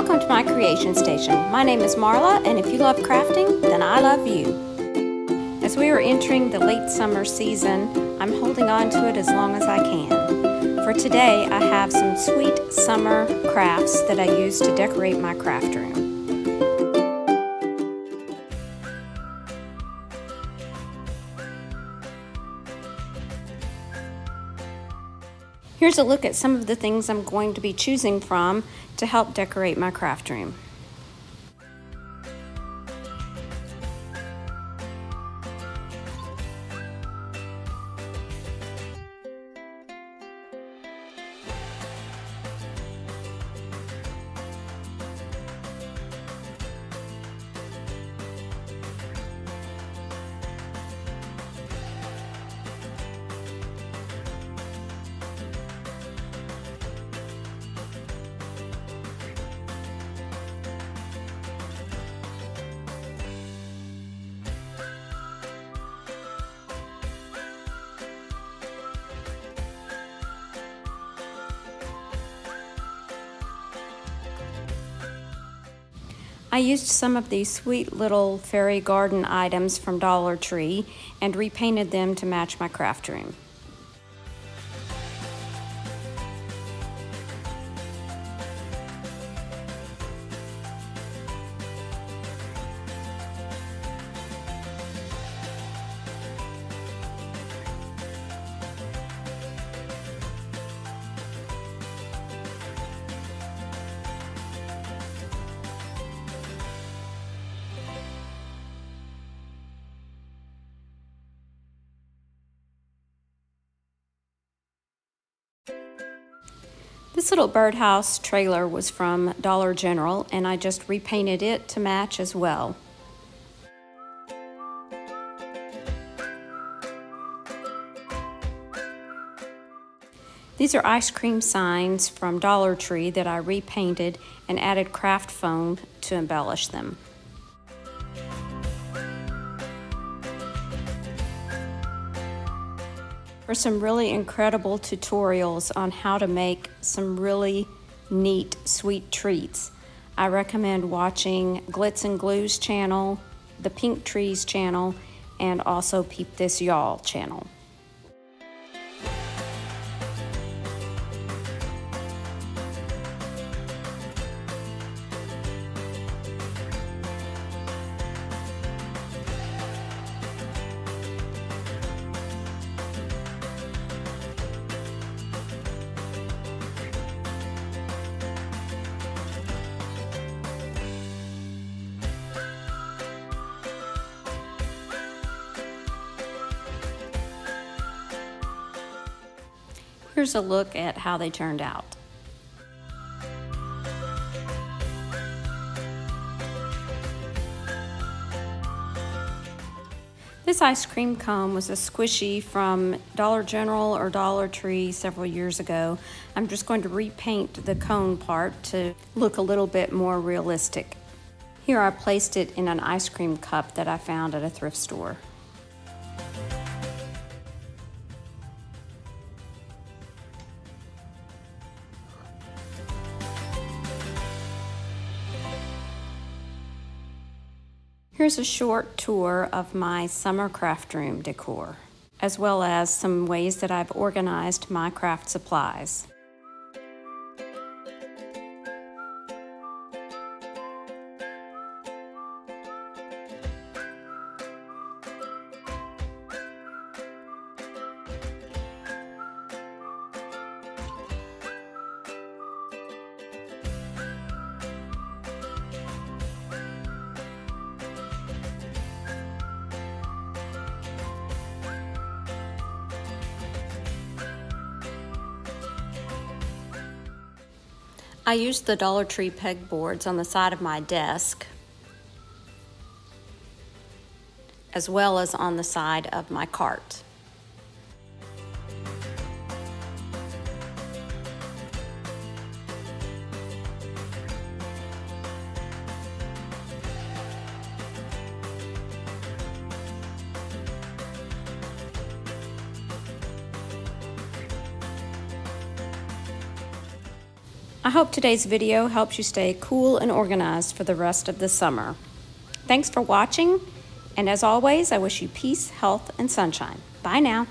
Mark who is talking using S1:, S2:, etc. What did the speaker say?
S1: Welcome to my creation station. My name is Marla, and if you love crafting, then I love you. As we are entering the late summer season, I'm holding on to it as long as I can. For today, I have some sweet summer crafts that I use to decorate my craft room. Here's a look at some of the things I'm going to be choosing from to help decorate my craft room. I used some of these sweet little fairy garden items from Dollar Tree and repainted them to match my craft room. This little birdhouse trailer was from Dollar General and I just repainted it to match as well. These are ice cream signs from Dollar Tree that I repainted and added craft foam to embellish them. For some really incredible tutorials on how to make some really neat sweet treats. I recommend watching Glitz and Glue's channel, the Pink Trees channel, and also Peep This Y'all channel. Here's a look at how they turned out. This ice cream cone was a squishy from Dollar General or Dollar Tree several years ago. I'm just going to repaint the cone part to look a little bit more realistic. Here I placed it in an ice cream cup that I found at a thrift store. Here's a short tour of my summer craft room decor, as well as some ways that I've organized my craft supplies. I used the Dollar Tree pegboards on the side of my desk as well as on the side of my cart. I hope today's video helps you stay cool and organized for the rest of the summer. Thanks for watching, and as always, I wish you peace, health, and sunshine. Bye now.